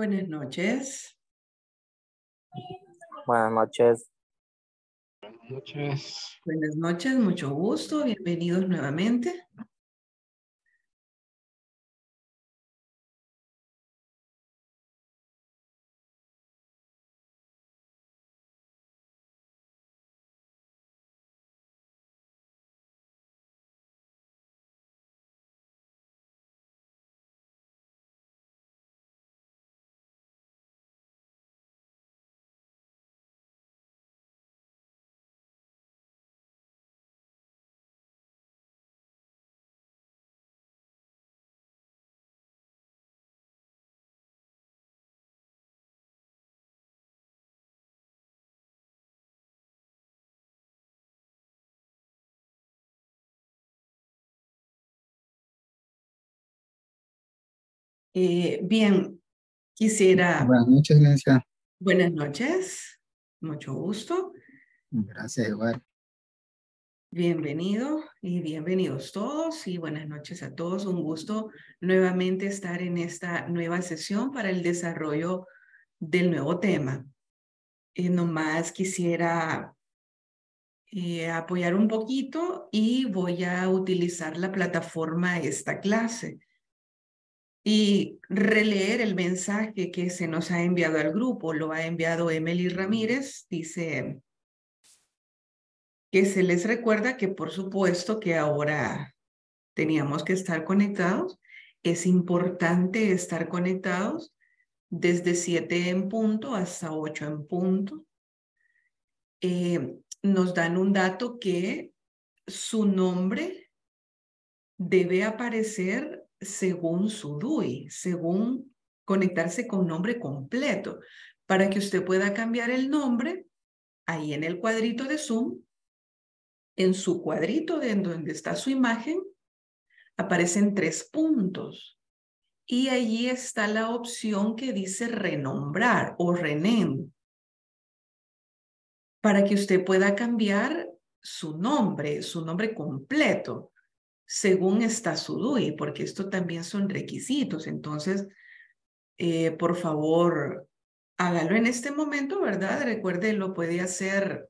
Buenas noches. Buenas noches. Buenas noches. Buenas noches, mucho gusto. Bienvenidos nuevamente. Eh, bien, quisiera... Buenas noches, licenciada. Buenas noches, mucho gusto. Gracias, igual. Bienvenido y bienvenidos todos y buenas noches a todos. Un gusto nuevamente estar en esta nueva sesión para el desarrollo del nuevo tema. Y nomás quisiera eh, apoyar un poquito y voy a utilizar la plataforma esta clase y releer el mensaje que se nos ha enviado al grupo. Lo ha enviado Emily Ramírez. Dice que se les recuerda que por supuesto que ahora teníamos que estar conectados. Es importante estar conectados desde 7 en punto hasta 8 en punto. Eh, nos dan un dato que su nombre debe aparecer según su DUI, según conectarse con nombre completo, para que usted pueda cambiar el nombre ahí en el cuadrito de Zoom, en su cuadrito de donde está su imagen, aparecen tres puntos. Y allí está la opción que dice renombrar o rename, para que usted pueda cambiar su nombre, su nombre completo según está su DUI, porque esto también son requisitos. Entonces, eh, por favor, hágalo en este momento, ¿verdad? Recuerde, lo puede hacer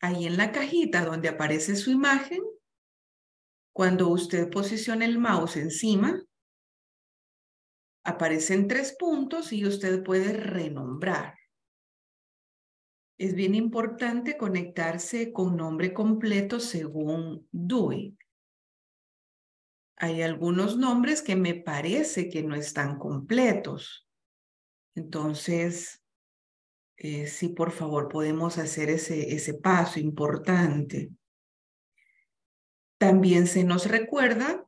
ahí en la cajita donde aparece su imagen. Cuando usted posiciona el mouse encima, aparecen tres puntos y usted puede renombrar. Es bien importante conectarse con nombre completo según DUI hay algunos nombres que me parece que no están completos. Entonces, eh, sí, por favor, podemos hacer ese, ese paso importante. También se nos recuerda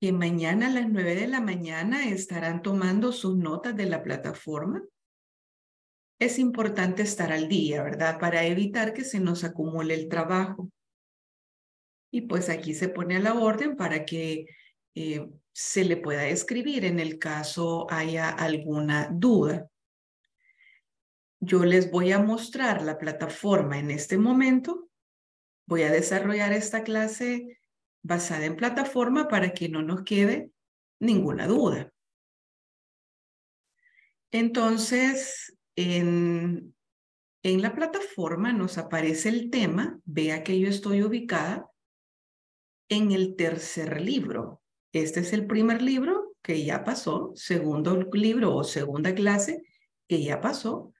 que mañana a las nueve de la mañana estarán tomando sus notas de la plataforma. Es importante estar al día, ¿verdad? Para evitar que se nos acumule el trabajo. Y pues aquí se pone a la orden para que eh, se le pueda escribir en el caso haya alguna duda. Yo les voy a mostrar la plataforma en este momento. Voy a desarrollar esta clase basada en plataforma para que no nos quede ninguna duda. Entonces, en, en la plataforma nos aparece el tema. Vea que yo estoy ubicada en el tercer libro. Este es el primer libro que ya pasó, segundo libro o segunda clase que ya pasó,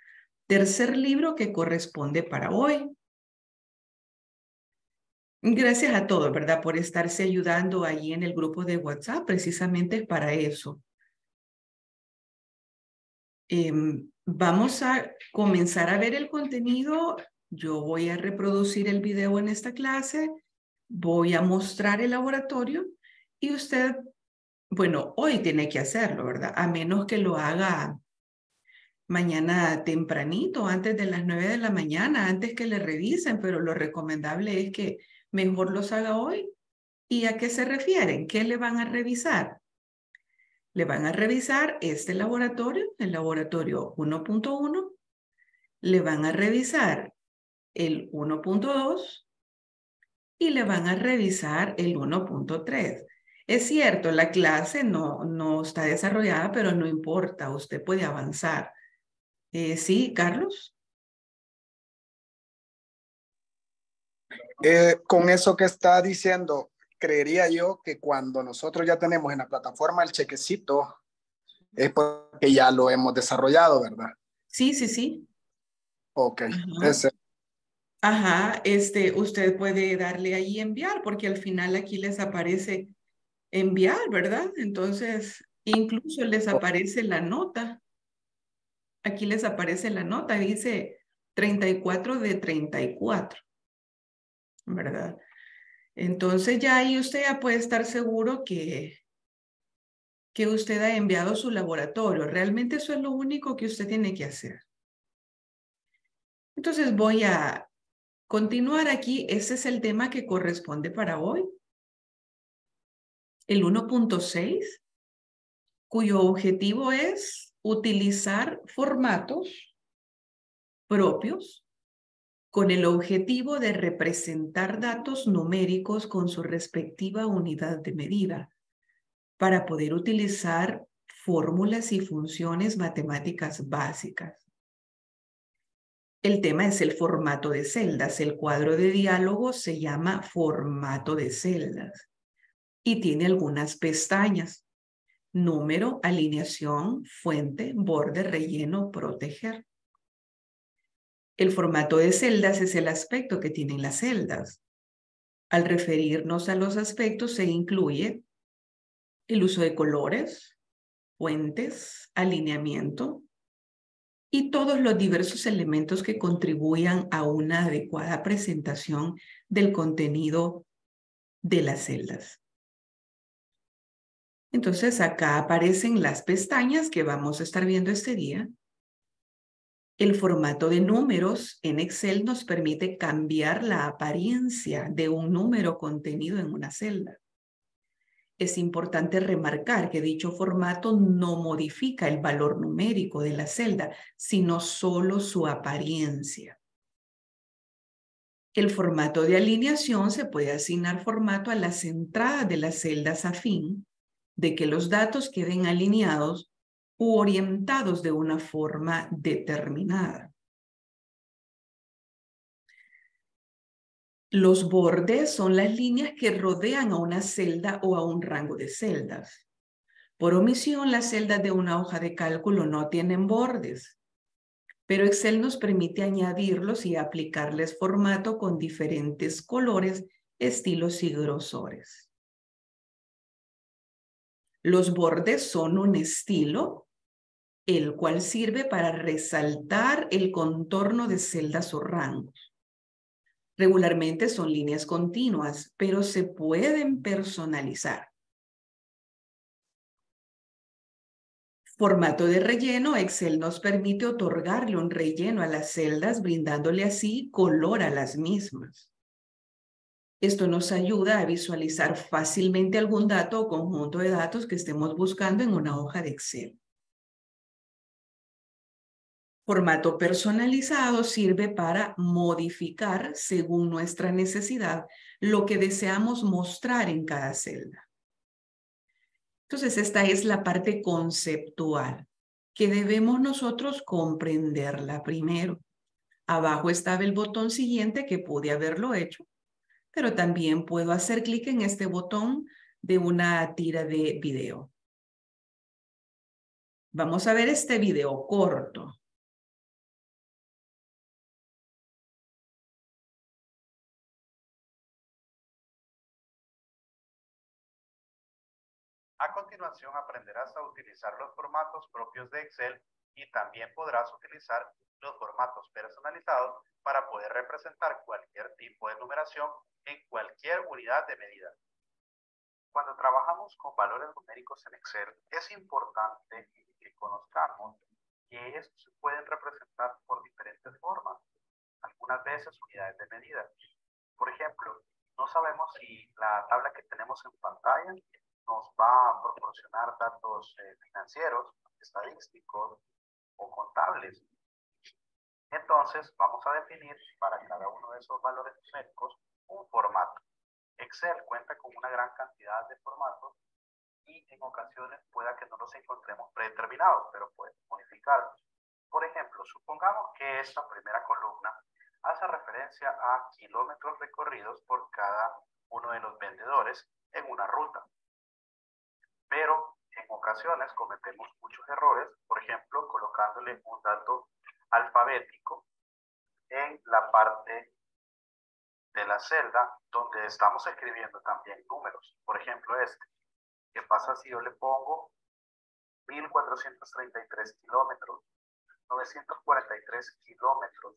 tercer libro que corresponde para hoy. Gracias a todos, ¿verdad? Por estarse ayudando allí en el grupo de WhatsApp, precisamente para eso. Em, vamos a comenzar a ver el contenido. Yo voy a reproducir el video en esta clase voy a mostrar el laboratorio y usted, bueno, hoy tiene que hacerlo, ¿verdad? A menos que lo haga mañana tempranito, antes de las nueve de la mañana, antes que le revisen, pero lo recomendable es que mejor los haga hoy. ¿Y a qué se refieren? ¿Qué le van a revisar? Le van a revisar este laboratorio, el laboratorio 1.1, le van a revisar el 1.2, y le van a revisar el 1.3. Es cierto, la clase no, no está desarrollada, pero no importa, usted puede avanzar. Eh, sí, Carlos. Eh, con eso que está diciendo, creería yo que cuando nosotros ya tenemos en la plataforma el chequecito, es porque ya lo hemos desarrollado, ¿verdad? Sí, sí, sí. Ok. Ajá. Ajá, este, usted puede darle ahí enviar, porque al final aquí les aparece enviar, ¿verdad? Entonces, incluso les aparece la nota. Aquí les aparece la nota, dice 34 de 34, ¿verdad? Entonces ya ahí usted ya puede estar seguro que, que usted ha enviado su laboratorio. Realmente eso es lo único que usted tiene que hacer. Entonces voy a continuar aquí. Ese es el tema que corresponde para hoy. El 1.6, cuyo objetivo es utilizar formatos propios con el objetivo de representar datos numéricos con su respectiva unidad de medida para poder utilizar fórmulas y funciones matemáticas básicas. El tema es el formato de celdas. El cuadro de diálogo se llama formato de celdas y tiene algunas pestañas. Número, alineación, fuente, borde, relleno, proteger. El formato de celdas es el aspecto que tienen las celdas. Al referirnos a los aspectos se incluye el uso de colores, fuentes, alineamiento y todos los diversos elementos que contribuyan a una adecuada presentación del contenido de las celdas. Entonces acá aparecen las pestañas que vamos a estar viendo este día el formato de números en Excel nos permite cambiar la apariencia de un número contenido en una celda. Es importante remarcar que dicho formato no modifica el valor numérico de la celda, sino solo su apariencia. El formato de alineación se puede asignar formato a las entradas de las celdas a fin de que los datos queden alineados u orientados de una forma determinada. Los bordes son las líneas que rodean a una celda o a un rango de celdas. Por omisión, las celdas de una hoja de cálculo no tienen bordes, pero Excel nos permite añadirlos y aplicarles formato con diferentes colores, estilos y grosores. Los bordes son un estilo el cual sirve para resaltar el contorno de celdas o rangos. Regularmente son líneas continuas, pero se pueden personalizar. Formato de relleno, Excel nos permite otorgarle un relleno a las celdas, brindándole así color a las mismas. Esto nos ayuda a visualizar fácilmente algún dato o conjunto de datos que estemos buscando en una hoja de Excel. Formato personalizado sirve para modificar según nuestra necesidad lo que deseamos mostrar en cada celda. Entonces, esta es la parte conceptual que debemos nosotros comprenderla primero. Abajo estaba el botón siguiente que pude haberlo hecho, pero también puedo hacer clic en este botón de una tira de video. Vamos a ver este video corto. Continuación aprenderás a utilizar los formatos propios de Excel y también podrás utilizar los formatos personalizados para poder representar cualquier tipo de numeración en cualquier unidad de medida. Cuando trabajamos con valores numéricos en Excel, es importante que conozcamos que estos se pueden representar por diferentes formas, algunas veces unidades de medida. Por ejemplo, no sabemos si la tabla que tenemos en pantalla nos va a proporcionar datos eh, financieros, estadísticos o contables. Entonces, vamos a definir para cada uno de esos valores numéricos un formato. Excel cuenta con una gran cantidad de formatos y en ocasiones pueda que no los encontremos predeterminados, pero pueden modificarlos. Por ejemplo, supongamos que esta primera columna hace referencia a kilómetros recorridos por cada uno de los vendedores en una ruta. Pero en ocasiones cometemos muchos errores, por ejemplo, colocándole un dato alfabético en la parte de la celda donde estamos escribiendo también números. Por ejemplo, este. ¿Qué pasa si yo le pongo 1433 kilómetros, 943 kilómetros?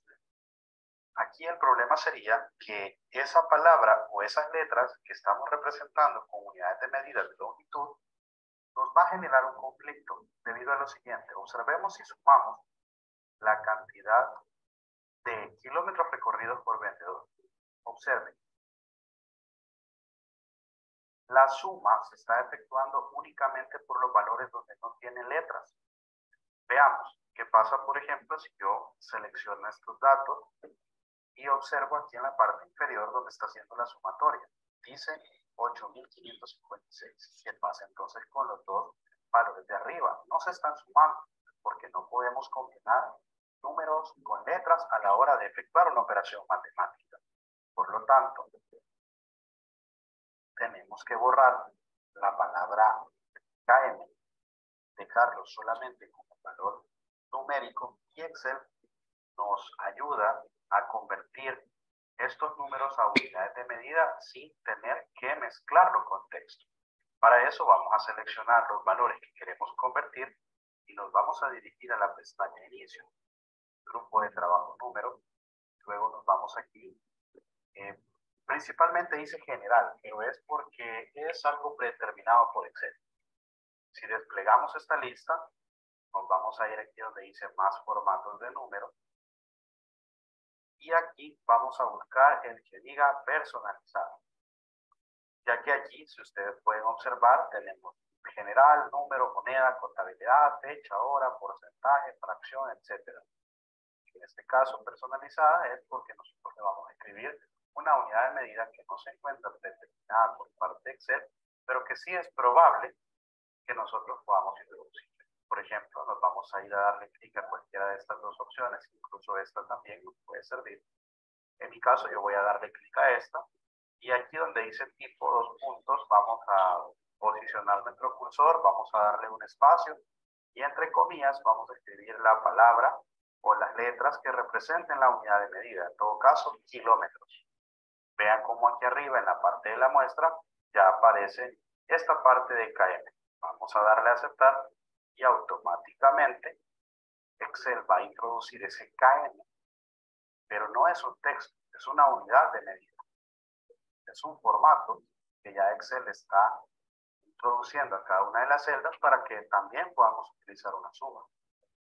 Aquí el problema sería que esa palabra o esas letras que estamos representando con unidades de medida de longitud nos va a generar un conflicto debido a lo siguiente. Observemos si sumamos la cantidad de kilómetros recorridos por vendedor. Observen. La suma se está efectuando únicamente por los valores donde no tiene letras. Veamos qué pasa, por ejemplo, si yo selecciono estos datos y observo aquí en la parte inferior donde está haciendo la sumatoria. Dice 8.556. ¿Qué pasa entonces con los dos valores de arriba? No se están sumando porque no podemos combinar números con letras a la hora de efectuar una operación matemática. Por lo tanto, tenemos que borrar la palabra KM, dejarlo solamente como valor numérico y Excel nos ayuda a convertir estos números a unidades de medida sin tener que mezclarlo con texto. Para eso vamos a seleccionar los valores que queremos convertir y nos vamos a dirigir a la pestaña Inicio, grupo de trabajo número, luego nos vamos aquí. Eh, principalmente dice general, pero es porque es algo predeterminado por Excel. Si desplegamos esta lista, nos vamos a ir aquí donde dice más formatos de número y aquí vamos a buscar el que diga personalizado. Ya que aquí, si ustedes pueden observar, tenemos general, número, moneda, contabilidad, fecha, hora, porcentaje, fracción, etc. En este caso, personalizada es porque nosotros le vamos a escribir una unidad de medida que no se encuentra determinada por parte de Excel, pero que sí es probable que nosotros podamos introducir. Por ejemplo, nos vamos a ir a darle clic a cualquiera de estas dos opciones, incluso esta también nos puede servir. En mi caso, yo voy a darle clic a esta y aquí donde dice tipo dos puntos, vamos a posicionar nuestro cursor, vamos a darle un espacio y entre comillas vamos a escribir la palabra o las letras que representen la unidad de medida, en todo caso, kilómetros. Vean cómo aquí arriba en la parte de la muestra ya aparece esta parte de KM. Vamos a darle a aceptar y automáticamente Excel va a introducir ese KM, pero no es un texto, es una unidad de medida. Es un formato que ya Excel está introduciendo a cada una de las celdas para que también podamos utilizar una suma.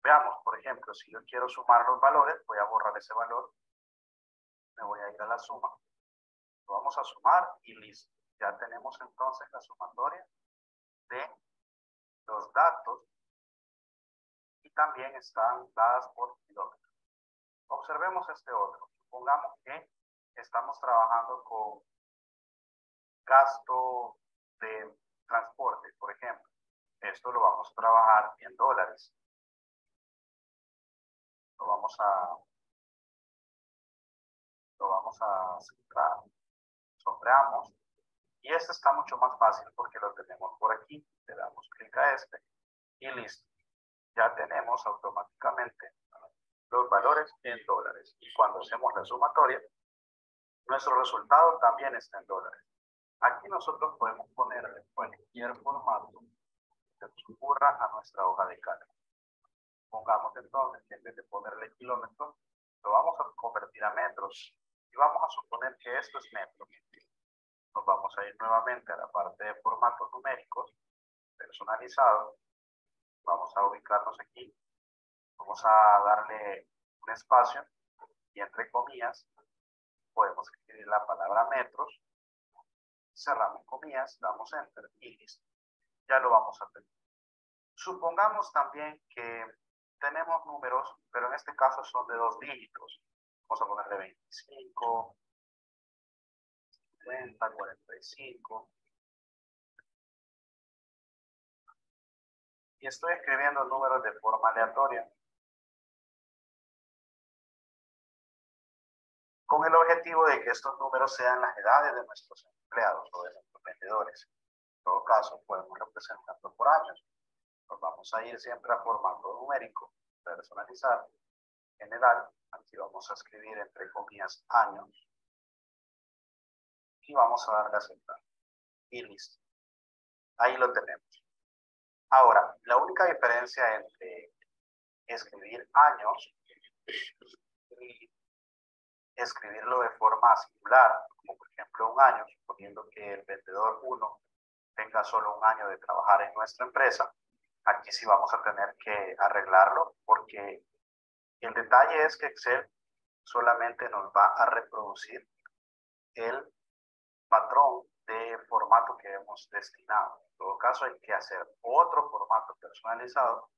Veamos, por ejemplo, si yo quiero sumar los valores, voy a borrar ese valor, me voy a ir a la suma, lo vamos a sumar y listo. Ya tenemos entonces la sumatoria de los datos también están dadas por kilómetros. Observemos este otro. Supongamos que estamos trabajando con gasto de transporte, por ejemplo. Esto lo vamos a trabajar en dólares. Lo vamos a lo vamos a centrar. Sombreamos. Y este está mucho más fácil porque lo tenemos por aquí. Le damos clic a este y listo ya tenemos automáticamente los valores en dólares. Y cuando hacemos la sumatoria, nuestro resultado también está en dólares. Aquí nosotros podemos ponerle cualquier formato que nos ocurra a nuestra hoja de cálculo. Pongamos entonces que en vez de ponerle kilómetros, lo vamos a convertir a metros. Y vamos a suponer que esto es metro. Nos vamos a ir nuevamente a la parte de formatos numéricos personalizados Vamos a ubicarnos aquí. Vamos a darle un espacio y entre comillas podemos escribir la palabra metros. Cerramos comillas, damos enter y listo. Ya lo vamos a tener. Supongamos también que tenemos números, pero en este caso son de dos dígitos. Vamos a ponerle 25, 50, 45. Y estoy escribiendo números de forma aleatoria. Con el objetivo de que estos números sean las edades de nuestros empleados o de nuestros vendedores. En todo caso, podemos representarlo por años. Nos vamos a ir siempre a formato numérico, personalizado, general. Aquí vamos a escribir entre comillas años y vamos a darle a aceptar. Y listo. Ahí lo tenemos. Ahora, la única diferencia entre escribir años y escribirlo de forma singular, como por ejemplo un año, suponiendo que el vendedor 1 tenga solo un año de trabajar en nuestra empresa, aquí sí vamos a tener que arreglarlo porque el detalle es que Excel solamente nos va a reproducir el patrón de formato que hemos destinado. En todo caso, hay que hacer otro formato personalizado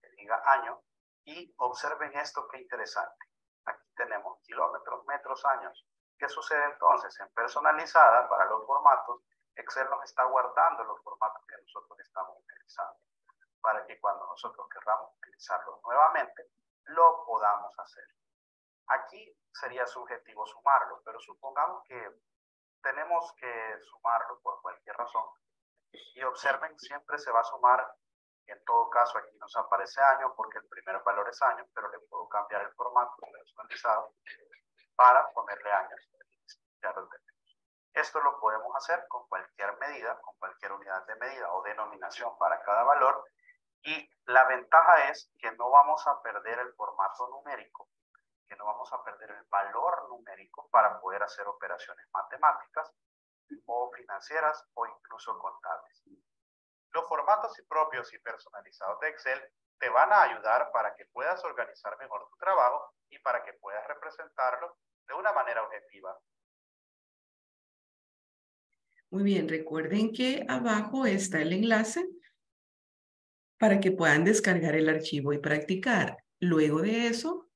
que diga año y observen esto que interesante. Aquí tenemos kilómetros, metros, años. ¿Qué sucede entonces? En personalizada, para los formatos, Excel nos está guardando los formatos que nosotros estamos utilizando para que cuando nosotros queramos utilizarlos nuevamente, lo podamos hacer. Aquí sería subjetivo sumarlo, pero supongamos que tenemos que sumarlo por cualquier razón. Y observen, siempre se va a sumar, en todo caso aquí nos aparece año porque el primer valor es año, pero le puedo cambiar el formato personalizado para ponerle años. Ya lo tenemos. Esto lo podemos hacer con cualquier medida, con cualquier unidad de medida o denominación para cada valor. Y la ventaja es que no vamos a perder el formato numérico que no vamos a perder el valor numérico para poder hacer operaciones matemáticas o financieras o incluso contables. Los formatos propios y personalizados de Excel te van a ayudar para que puedas organizar mejor tu trabajo y para que puedas representarlo de una manera objetiva. Muy bien, recuerden que abajo está el enlace para que puedan descargar el archivo y practicar. Luego de eso,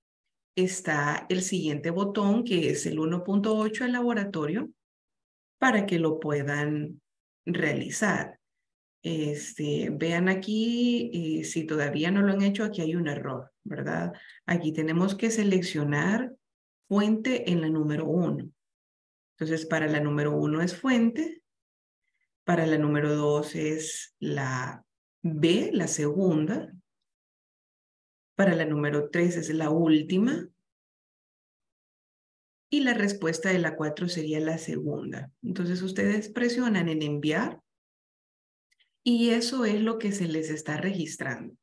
está el siguiente botón que es el 1.8 el laboratorio para que lo puedan realizar. Este, vean aquí, eh, si todavía no lo han hecho, aquí hay un error, ¿verdad? Aquí tenemos que seleccionar fuente en la número 1. Entonces, para la número 1 es fuente, para la número 2 es la B, la segunda, para la número 3 es la última. Y la respuesta de la 4 sería la segunda. Entonces ustedes presionan en enviar y eso es lo que se les está registrando.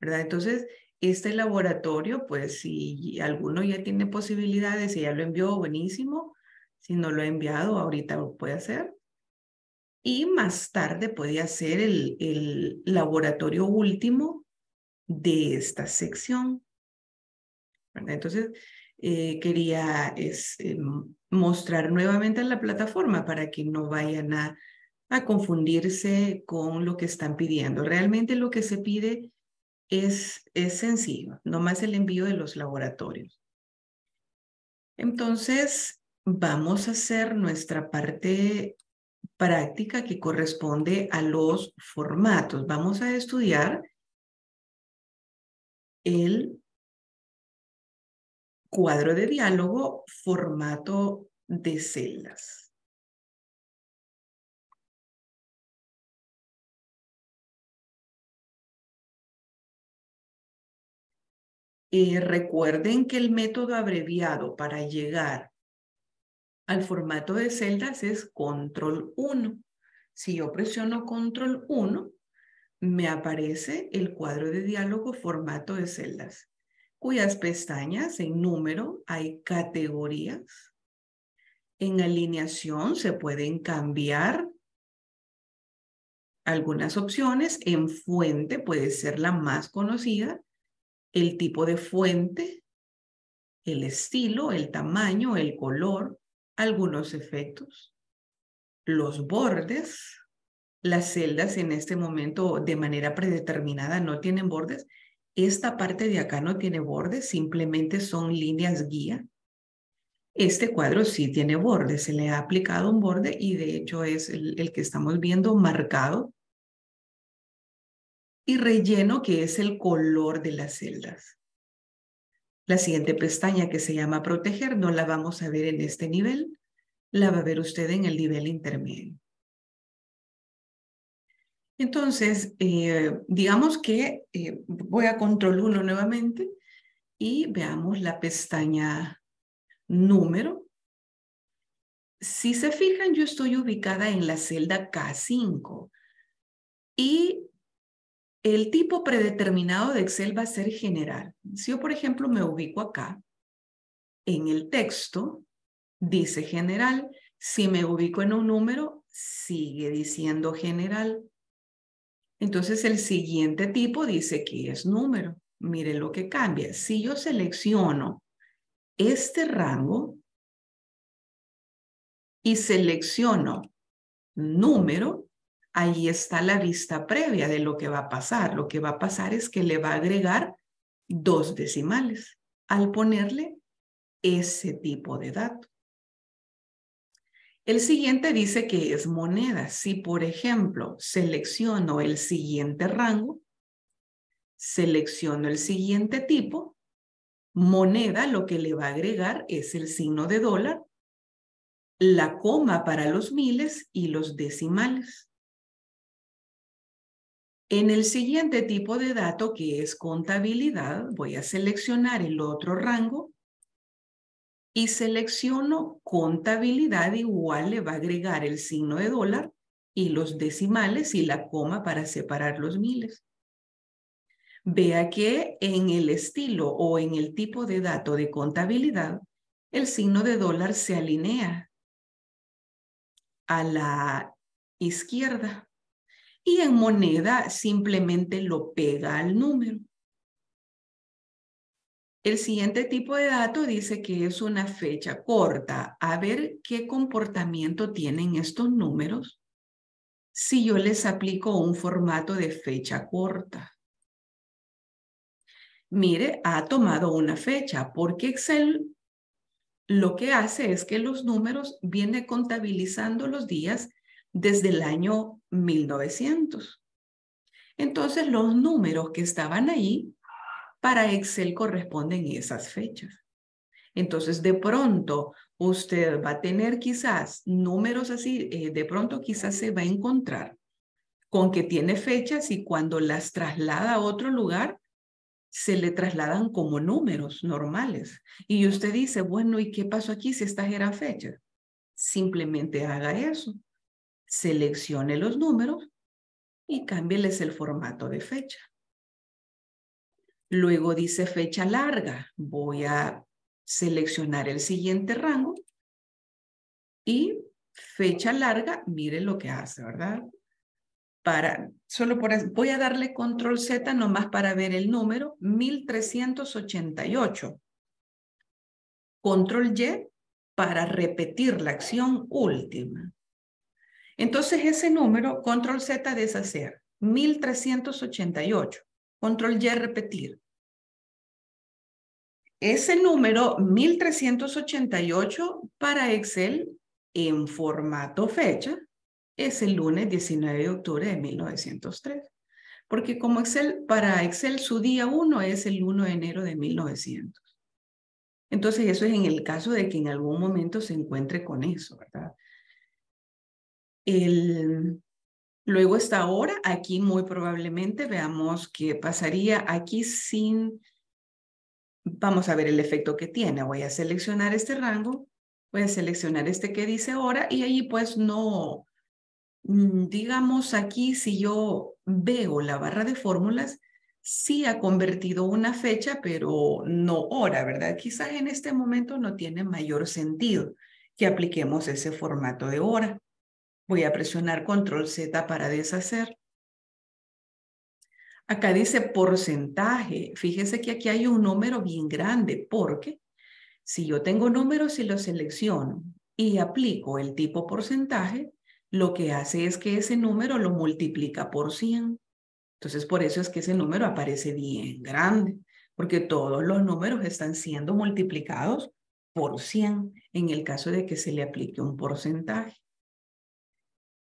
¿Verdad? Entonces, este laboratorio, pues si alguno ya tiene posibilidades y ya lo envió, buenísimo. Si no lo ha enviado, ahorita lo puede hacer. Y más tarde puede hacer el, el laboratorio último de esta sección. Entonces, eh, quería es, eh, mostrar nuevamente la plataforma para que no vayan a, a confundirse con lo que están pidiendo. Realmente lo que se pide es, es sencillo, nomás el envío de los laboratorios. Entonces, vamos a hacer nuestra parte práctica que corresponde a los formatos. Vamos a estudiar el cuadro de diálogo, formato de celdas. Recuerden que el método abreviado para llegar al formato de celdas es control 1. Si yo presiono control 1, me aparece el cuadro de diálogo formato de celdas, cuyas pestañas en número hay categorías. En alineación se pueden cambiar algunas opciones. En fuente puede ser la más conocida, el tipo de fuente, el estilo, el tamaño, el color, algunos efectos, los bordes, las celdas en este momento de manera predeterminada no tienen bordes. Esta parte de acá no tiene bordes, simplemente son líneas guía. Este cuadro sí tiene borde, se le ha aplicado un borde y de hecho es el, el que estamos viendo marcado y relleno que es el color de las celdas. La siguiente pestaña que se llama proteger no la vamos a ver en este nivel, la va a ver usted en el nivel intermedio. Entonces, eh, digamos que eh, voy a control 1 nuevamente y veamos la pestaña número. Si se fijan, yo estoy ubicada en la celda K5 y el tipo predeterminado de Excel va a ser general. Si yo, por ejemplo, me ubico acá, en el texto dice general. Si me ubico en un número, sigue diciendo general. Entonces el siguiente tipo dice que es número. Mire lo que cambia. Si yo selecciono este rango y selecciono número, ahí está la vista previa de lo que va a pasar. Lo que va a pasar es que le va a agregar dos decimales al ponerle ese tipo de dato. El siguiente dice que es moneda. Si, por ejemplo, selecciono el siguiente rango, selecciono el siguiente tipo, moneda lo que le va a agregar es el signo de dólar, la coma para los miles y los decimales. En el siguiente tipo de dato, que es contabilidad, voy a seleccionar el otro rango y selecciono contabilidad igual le va a agregar el signo de dólar y los decimales y la coma para separar los miles. Vea que en el estilo o en el tipo de dato de contabilidad, el signo de dólar se alinea a la izquierda y en moneda simplemente lo pega al número. El siguiente tipo de dato dice que es una fecha corta. A ver qué comportamiento tienen estos números si yo les aplico un formato de fecha corta. Mire, ha tomado una fecha porque Excel lo que hace es que los números viene contabilizando los días desde el año 1900. Entonces los números que estaban ahí para Excel corresponden esas fechas. Entonces, de pronto, usted va a tener quizás números así, eh, de pronto quizás se va a encontrar con que tiene fechas y cuando las traslada a otro lugar, se le trasladan como números normales. Y usted dice, bueno, ¿y qué pasó aquí si estas eran fechas? Simplemente haga eso. Seleccione los números y cámbieles el formato de fecha. Luego dice fecha larga. Voy a seleccionar el siguiente rango y fecha larga, mire lo que hace, ¿verdad? Para, solo por, voy a darle control Z nomás para ver el número, 1388. Control Y para repetir la acción última. Entonces ese número, control Z deshacer, 1388. Control Y, repetir. Ese número 1388 para Excel en formato fecha es el lunes 19 de octubre de 1903. Porque como Excel, para Excel su día 1 es el 1 de enero de 1900. Entonces eso es en el caso de que en algún momento se encuentre con eso, ¿verdad? El, Luego esta hora, aquí muy probablemente veamos qué pasaría aquí sin... Vamos a ver el efecto que tiene. Voy a seleccionar este rango, voy a seleccionar este que dice hora y ahí pues no, mm, digamos aquí si yo veo la barra de fórmulas, sí ha convertido una fecha, pero no hora, ¿verdad? Quizás en este momento no tiene mayor sentido que apliquemos ese formato de hora. Voy a presionar control Z para deshacer. Acá dice porcentaje. Fíjese que aquí hay un número bien grande porque si yo tengo números y los selecciono y aplico el tipo porcentaje, lo que hace es que ese número lo multiplica por 100. Entonces, por eso es que ese número aparece bien grande, porque todos los números están siendo multiplicados por 100 en el caso de que se le aplique un porcentaje.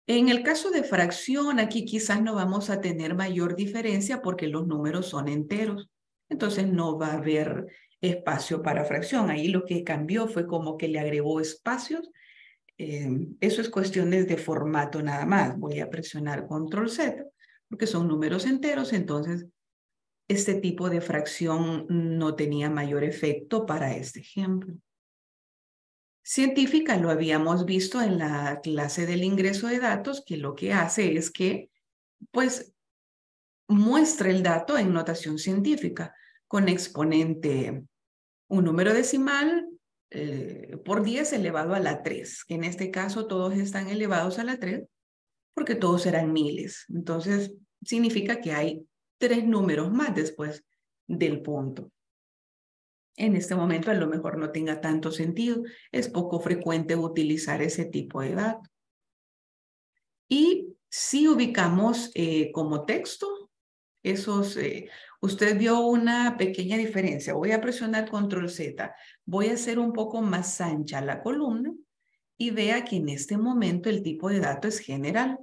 En el caso de fracción, aquí quizás no vamos a tener mayor diferencia porque los números son enteros. Entonces no va a haber espacio para fracción. Ahí lo que cambió fue como que le agregó espacios. Eh, eso es cuestiones de formato nada más. Voy a presionar control Z porque son números enteros. Entonces este tipo de fracción no tenía mayor efecto para este ejemplo científica lo habíamos visto en la clase del ingreso de datos, que lo que hace es que, pues, muestra el dato en notación científica con exponente, un número decimal eh, por 10 elevado a la 3, que en este caso todos están elevados a la 3 porque todos eran miles. Entonces, significa que hay tres números más después del punto en este momento a lo mejor no tenga tanto sentido. Es poco frecuente utilizar ese tipo de datos. Y si ubicamos eh, como texto, esos, eh, usted vio una pequeña diferencia. Voy a presionar control Z. Voy a hacer un poco más ancha la columna y vea que en este momento el tipo de dato es general.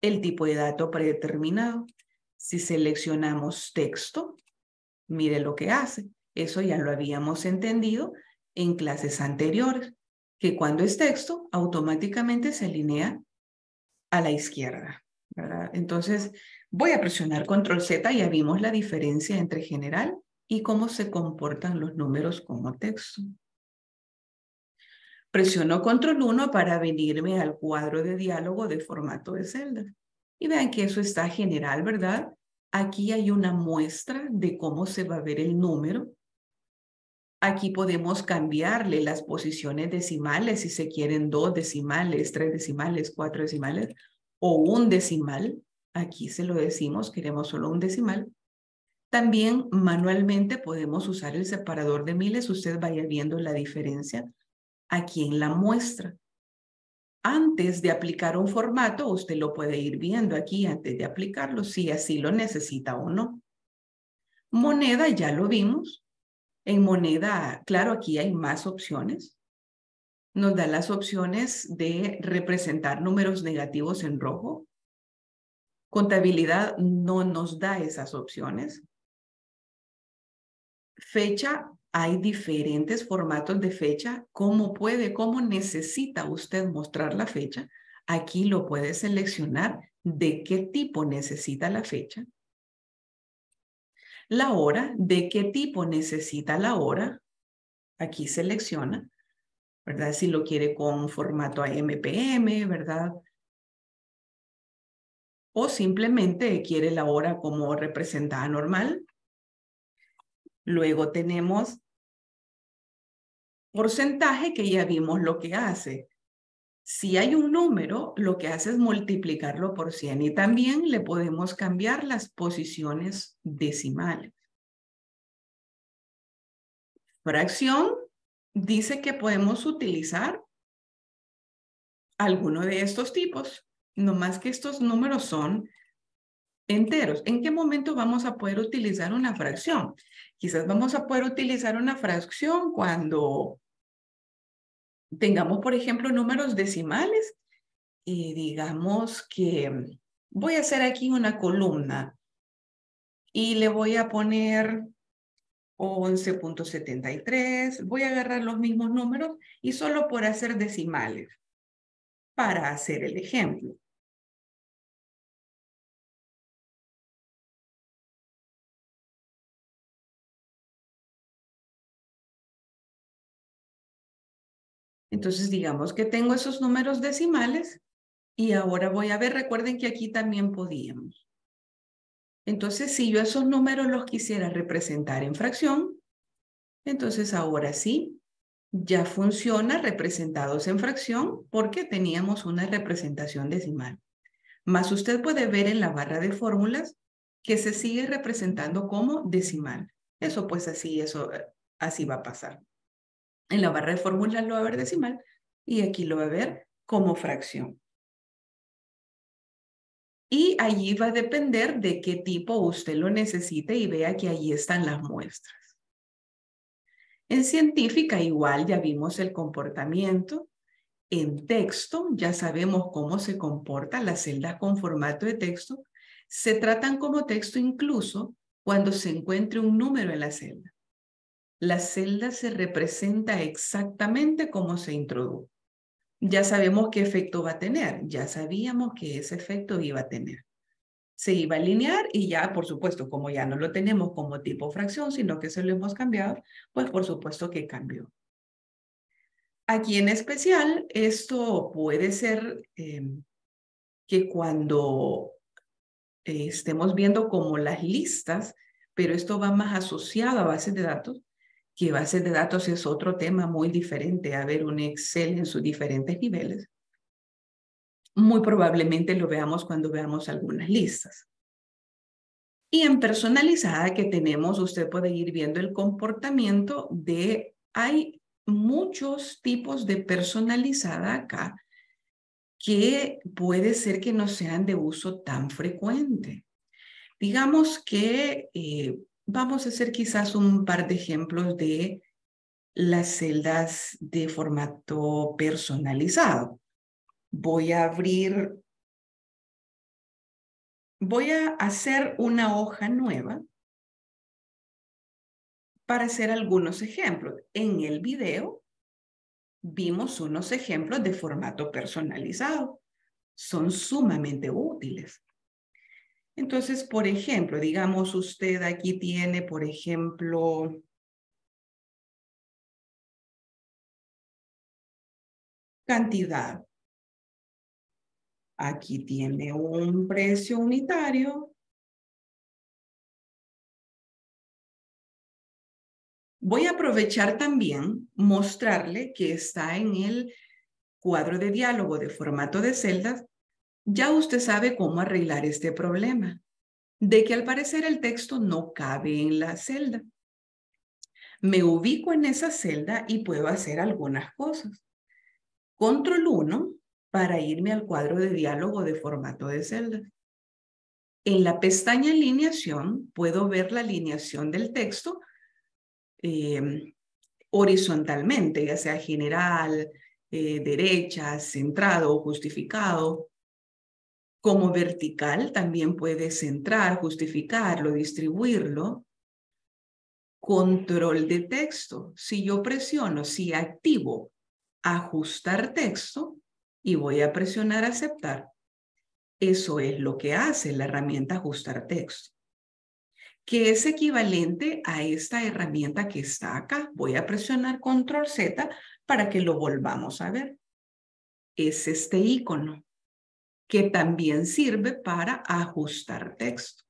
El tipo de dato predeterminado. Si seleccionamos texto, mire lo que hace. Eso ya lo habíamos entendido en clases anteriores, que cuando es texto, automáticamente se alinea a la izquierda. Entonces, voy a presionar control Z, ya vimos la diferencia entre general y cómo se comportan los números como texto. Presiono control 1 para venirme al cuadro de diálogo de formato de celda. Y vean que eso está general, ¿verdad? Aquí hay una muestra de cómo se va a ver el número Aquí podemos cambiarle las posiciones decimales si se quieren dos decimales, tres decimales, cuatro decimales o un decimal. Aquí se lo decimos, queremos solo un decimal. También manualmente podemos usar el separador de miles. Usted vaya viendo la diferencia aquí en la muestra. Antes de aplicar un formato, usted lo puede ir viendo aquí antes de aplicarlo, si así lo necesita o no. Moneda ya lo vimos. En moneda, claro, aquí hay más opciones. Nos da las opciones de representar números negativos en rojo. Contabilidad no nos da esas opciones. Fecha, hay diferentes formatos de fecha. ¿Cómo puede, cómo necesita usted mostrar la fecha? Aquí lo puede seleccionar de qué tipo necesita la fecha. La hora, ¿de qué tipo necesita la hora? Aquí selecciona, ¿verdad? Si lo quiere con formato AMPM, ¿verdad? O simplemente quiere la hora como representada normal. Luego tenemos porcentaje que ya vimos lo que hace. Si hay un número, lo que hace es multiplicarlo por 100 y también le podemos cambiar las posiciones decimales. Fracción dice que podemos utilizar alguno de estos tipos, no más que estos números son enteros. ¿En qué momento vamos a poder utilizar una fracción? Quizás vamos a poder utilizar una fracción cuando tengamos, por ejemplo, números decimales y digamos que voy a hacer aquí una columna y le voy a poner 11.73. Voy a agarrar los mismos números y solo por hacer decimales para hacer el ejemplo. Entonces, digamos que tengo esos números decimales y ahora voy a ver, recuerden que aquí también podíamos. Entonces, si yo esos números los quisiera representar en fracción, entonces ahora sí, ya funciona representados en fracción porque teníamos una representación decimal. Más usted puede ver en la barra de fórmulas que se sigue representando como decimal. Eso pues así, eso así va a pasar. En la barra de fórmulas lo va a ver decimal y aquí lo va a ver como fracción. Y allí va a depender de qué tipo usted lo necesite y vea que allí están las muestras. En científica igual ya vimos el comportamiento. En texto ya sabemos cómo se comportan las celdas con formato de texto. Se tratan como texto incluso cuando se encuentre un número en la celda. La celda se representa exactamente como se introdujo. Ya sabemos qué efecto va a tener, ya sabíamos que ese efecto iba a tener. Se iba a alinear y ya, por supuesto, como ya no lo tenemos como tipo fracción, sino que se lo hemos cambiado, pues por supuesto que cambió. Aquí en especial, esto puede ser eh, que cuando eh, estemos viendo como las listas, pero esto va más asociado a bases de datos, que bases de datos es otro tema muy diferente a ver un Excel en sus diferentes niveles. Muy probablemente lo veamos cuando veamos algunas listas. Y en personalizada que tenemos, usted puede ir viendo el comportamiento de, hay muchos tipos de personalizada acá que puede ser que no sean de uso tan frecuente. Digamos que eh, Vamos a hacer quizás un par de ejemplos de las celdas de formato personalizado. Voy a abrir, voy a hacer una hoja nueva para hacer algunos ejemplos. En el video vimos unos ejemplos de formato personalizado. Son sumamente útiles. Entonces, por ejemplo, digamos usted aquí tiene, por ejemplo, cantidad. Aquí tiene un precio unitario. Voy a aprovechar también mostrarle que está en el cuadro de diálogo de formato de celdas ya usted sabe cómo arreglar este problema, de que al parecer el texto no cabe en la celda. Me ubico en esa celda y puedo hacer algunas cosas. Control 1 para irme al cuadro de diálogo de formato de celda. En la pestaña alineación puedo ver la alineación del texto eh, horizontalmente, ya sea general, eh, derecha, centrado, justificado. Como vertical también puedes centrar, justificarlo, distribuirlo. Control de texto. Si yo presiono, si activo ajustar texto y voy a presionar aceptar, eso es lo que hace la herramienta ajustar texto, que es equivalente a esta herramienta que está acá. Voy a presionar control Z para que lo volvamos a ver. Es este icono que también sirve para ajustar texto.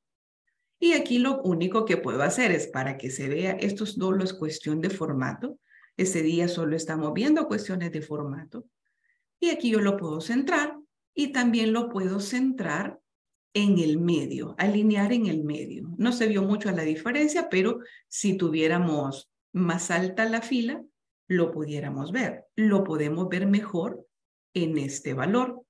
Y aquí lo único que puedo hacer es para que se vea, esto solo es cuestión de formato. Ese día solo estamos viendo cuestiones de formato. Y aquí yo lo puedo centrar y también lo puedo centrar en el medio, alinear en el medio. No se vio mucho la diferencia, pero si tuviéramos más alta la fila, lo pudiéramos ver. Lo podemos ver mejor en este valor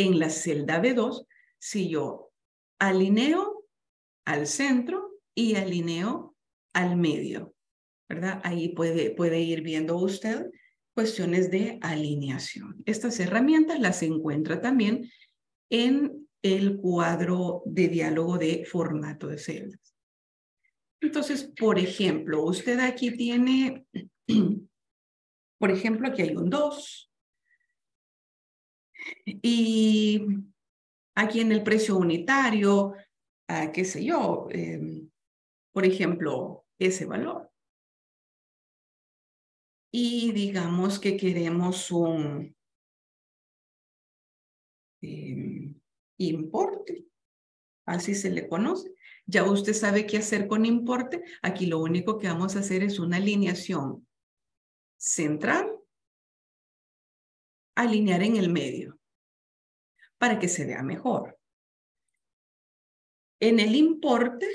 en la celda B2 si yo alineo al centro y alineo al medio, ¿verdad? Ahí puede, puede ir viendo usted cuestiones de alineación. Estas herramientas las encuentra también en el cuadro de diálogo de formato de celdas. Entonces, por ejemplo, usted aquí tiene, por ejemplo, aquí hay un 2, y aquí en el precio unitario, ah, qué sé yo, em, por ejemplo, ese valor. Y digamos que queremos un em, importe, así se le conoce. Ya usted sabe qué hacer con importe. Aquí lo único que vamos a hacer es una alineación central alinear en el medio para que se vea mejor. En el importe,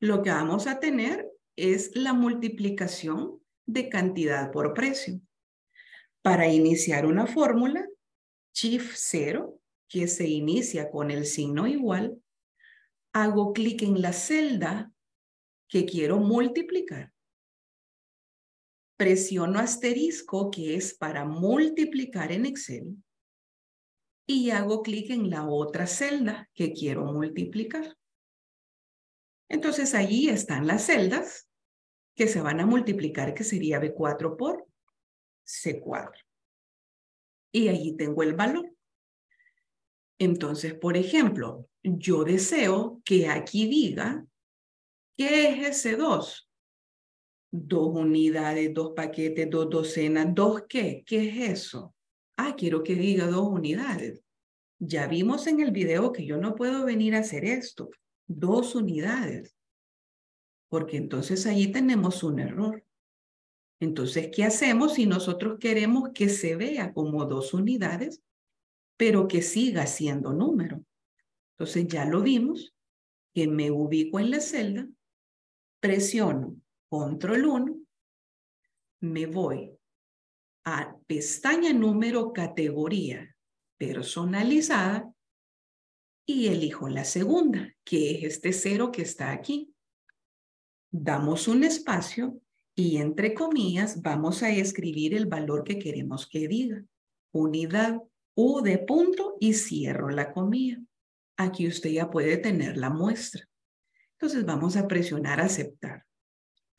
lo que vamos a tener es la multiplicación de cantidad por precio. Para iniciar una fórmula, Shift 0, que se inicia con el signo igual, hago clic en la celda que quiero multiplicar presiono asterisco, que es para multiplicar en Excel, y hago clic en la otra celda que quiero multiplicar. Entonces allí están las celdas que se van a multiplicar, que sería B4 por C4. Y allí tengo el valor. Entonces, por ejemplo, yo deseo que aquí diga, ¿qué es ese 2? Dos unidades, dos paquetes, dos docenas, dos qué? ¿Qué es eso? Ah, quiero que diga dos unidades. Ya vimos en el video que yo no puedo venir a hacer esto dos unidades, porque entonces ahí tenemos un error. Entonces, ¿qué hacemos si nosotros queremos que se vea como dos unidades, pero que siga siendo número? Entonces, ya lo vimos, que me ubico en la celda, presiono control 1, me voy a pestaña número categoría personalizada y elijo la segunda, que es este cero que está aquí. Damos un espacio y entre comillas vamos a escribir el valor que queremos que diga. Unidad U de punto y cierro la comilla. Aquí usted ya puede tener la muestra. Entonces vamos a presionar aceptar.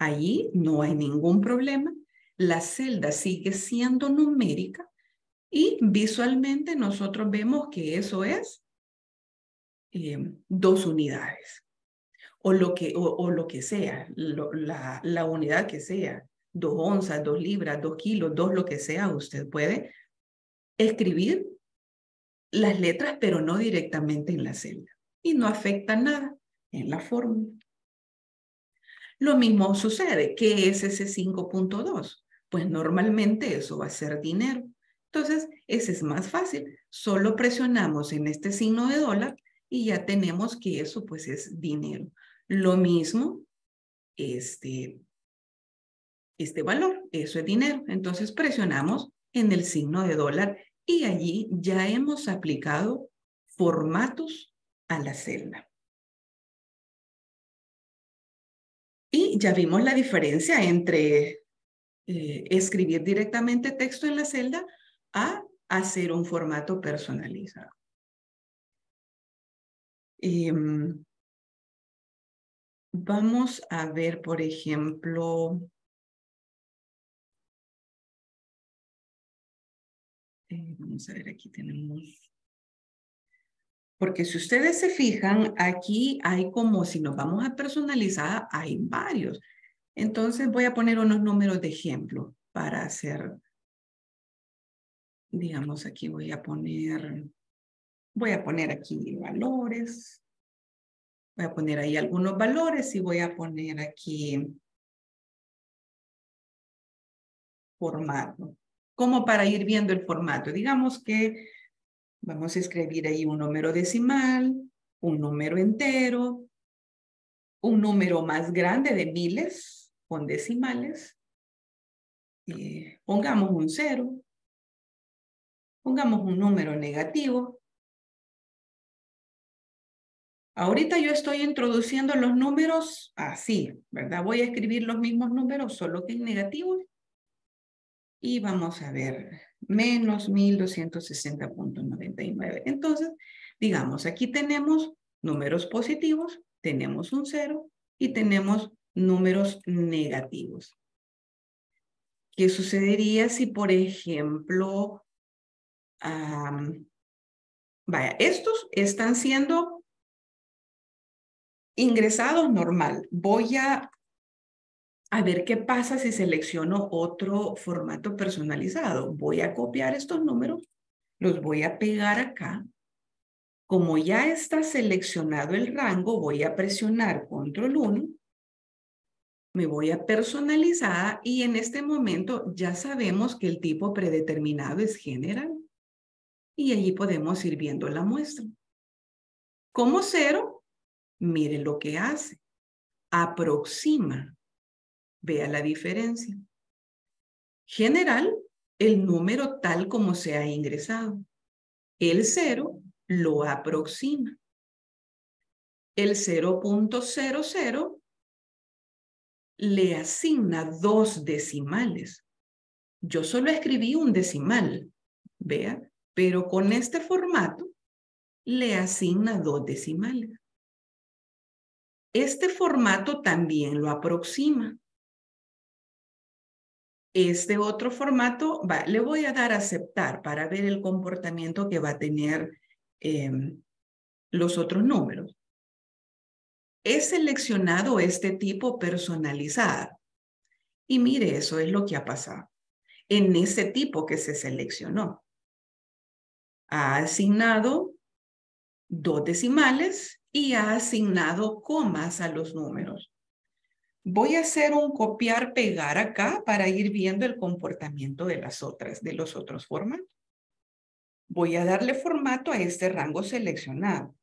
Allí no hay ningún problema. La celda sigue siendo numérica y visualmente nosotros vemos que eso es eh, dos unidades o lo que, o, lo que sea, la, la unidad que sea, dos onzas, dos libras, dos kilos, dos lo que sea, usted puede escribir las letras, pero no directamente en la celda. Y no afecta nada en la fórmula. Lo mismo sucede. ¿Qué es ese 5.2? Pues normalmente eso va a ser dinero. Entonces, ese es más fácil. Solo presionamos en este signo de dólar y ya tenemos que eso pues es dinero. Lo mismo, este, este valor, eso es dinero. Entonces presionamos en el signo de dólar y allí ya hemos aplicado formatos a la celda. Y ya vimos la diferencia entre eh, escribir directamente texto en la celda a hacer un formato personalizado. Em, vamos a ver, por ejemplo, eh, vamos a ver, aquí tenemos, porque si ustedes se fijan, aquí hay como, si nos vamos a personalizar, hay varios. Entonces voy a poner unos números de ejemplo para hacer, digamos, aquí voy a poner Voy a poner aquí valores. Voy a poner ahí algunos valores y voy a poner aquí formato. Como para ir viendo el formato. Digamos que vamos a escribir ahí un número decimal, un número entero, un número más grande de miles con decimales. Pongamos un cero. Pongamos un número negativo. Ahorita yo estoy introduciendo los números así, ¿verdad? Voy a escribir los mismos números, solo que en negativos. Y vamos a ver, menos 1260.99. Entonces, digamos, aquí tenemos números positivos, tenemos un cero y tenemos números negativos. ¿Qué sucedería si, por ejemplo, vaya, estos están siendo ingresados normal. Voy a, a ver qué pasa si selecciono otro formato personalizado. Voy a copiar estos números, los voy a pegar acá. Como ya está seleccionado el rango, voy a presionar control 1. Me voy a personalizar y en este momento ya sabemos que el tipo predeterminado es general. Y allí podemos ir viendo la muestra. Como cero, Mire lo que hace. Aproxima. Vea la diferencia. General, el número tal como se ha ingresado. El cero lo aproxima. El 0.00 le asigna dos decimales. Yo solo escribí un decimal, vea, pero con este formato le asigna dos decimales. Este formato también lo aproxima. Este otro formato, va, le voy a dar a aceptar para ver el comportamiento que va a tener em, los otros números. He seleccionado este tipo personalizada. Y mire, eso es lo que ha pasado. En ese tipo que se seleccionó. Ha asignado dos decimales y ha asignado comas a los números. Voy a hacer un copiar-pegar acá para ir viendo el comportamiento de las otras, de los otros formatos. Voy a darle formato a este rango seleccionado.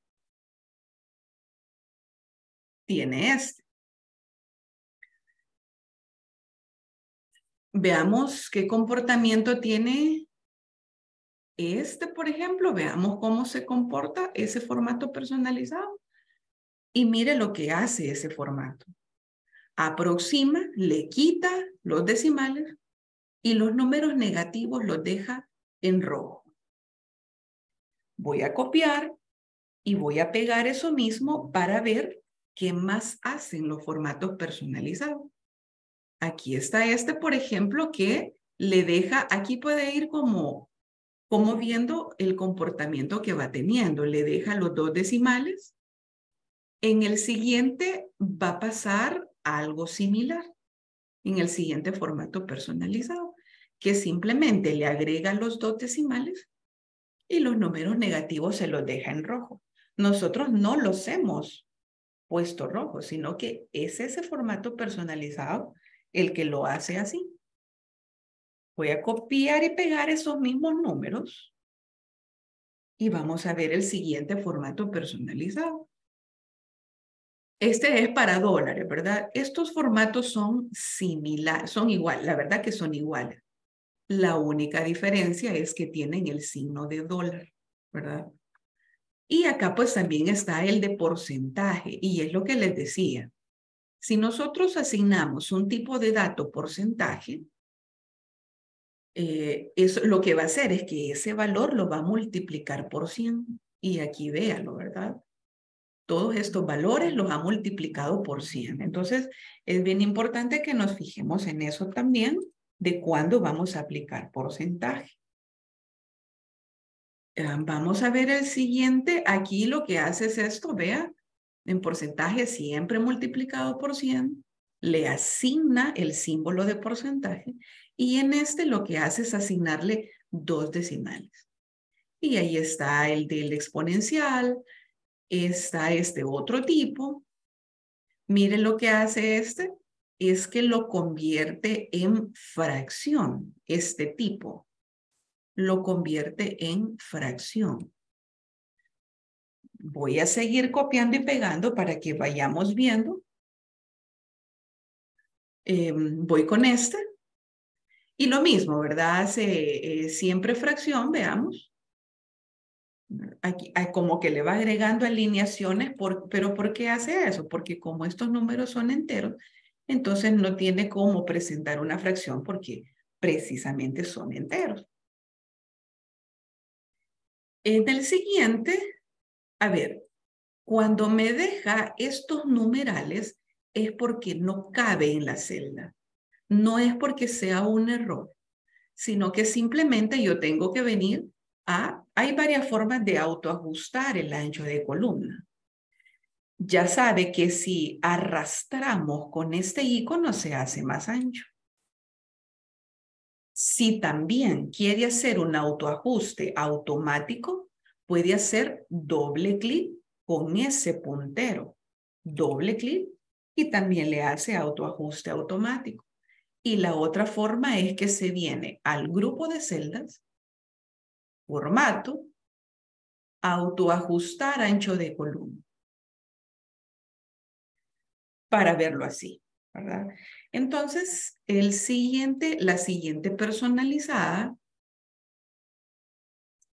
Tiene este. Veamos qué comportamiento tiene este, por ejemplo. Veamos cómo se comporta ese formato personalizado. Y mire lo que hace ese formato aproxima, le quita los decimales y los números negativos los deja en rojo. Voy a copiar y voy a pegar eso mismo para ver qué más hacen los formatos personalizados. Aquí está este, por ejemplo, que le deja, aquí puede ir como, como viendo el comportamiento que va teniendo. Le deja los dos decimales. En el siguiente va a pasar algo similar en el siguiente formato personalizado, que simplemente le agrega los dos decimales y los números negativos se los deja en rojo. Nosotros no los hemos puesto rojo, sino que es ese formato personalizado el que lo hace así. Voy a copiar y pegar esos mismos números y vamos a ver el siguiente formato personalizado. Este es para dólares, ¿verdad? Estos formatos son similares, son iguales, la verdad que son iguales. La única diferencia es que tienen el signo de dólar, ¿verdad? Y acá pues también está el de porcentaje y es lo que les decía. Si nosotros asignamos un tipo de dato porcentaje, eh, eso lo que va a hacer es que ese valor lo va a multiplicar por 100. Y aquí véanlo, ¿verdad? Todos estos valores los ha multiplicado por 100. Entonces, es bien importante que nos fijemos en eso también, de cuándo vamos a aplicar porcentaje. Ah, vamos a ver el siguiente. Aquí lo que hace es esto, vea, en porcentaje siempre multiplicado por 100, le asigna el símbolo de porcentaje y en este lo que hace es asignarle dos decimales. Y ahí está el del exponencial, está este otro tipo. Miren lo que hace este, es que lo convierte en fracción, este tipo. Lo convierte en fracción. Voy a seguir copiando y pegando para que vayamos viendo. Em, voy con este. Y lo mismo, ¿verdad? Hace eh, siempre fracción, veamos aquí, como que le va agregando alineaciones, pero ¿por qué hace eso? Porque como estos números son enteros, entonces no tiene cómo presentar una fracción porque precisamente son enteros. En el siguiente, a ver, cuando me deja estos numerales es porque no cabe en la celda. No es porque sea un error, sino que simplemente yo tengo que venir hay varias formas de autoajustar el ancho de columna. Ya sabe que si arrastramos con este icono se hace más ancho. Si también quiere hacer un autoajuste automático, puede hacer doble clic con ese puntero. Doble clic y también le hace autoajuste automático. Y la otra forma es que se viene al grupo de celdas formato, autoajustar ancho de columna. Para verlo así, ¿verdad? Entonces, el siguiente, la siguiente personalizada,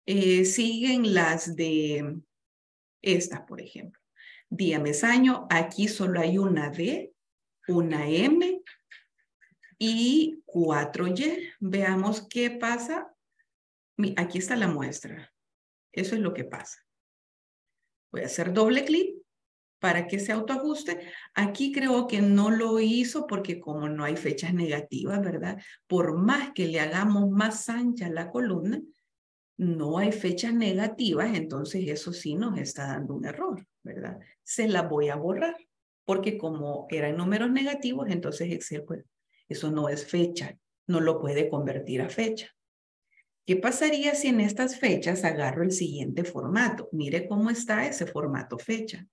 eh, siguen las de estas, por ejemplo. Día, mes, año, aquí solo hay una D una M y 4Y. Veamos qué pasa. Aquí está la muestra. Eso es lo que pasa. Voy a hacer doble clic para que se autoajuste. Aquí creo que no lo hizo porque como no hay fechas negativas, ¿verdad? Por más que le hagamos más ancha la columna, no hay fechas negativas, entonces eso sí nos está dando un error, ¿verdad? Se la voy a borrar porque como eran números negativos, entonces Excel, pues, eso no es fecha, no lo puede convertir a fecha. ¿Qué pasaría si en estas fechas agarro el siguiente formato? Mire cómo está ese formato fecha.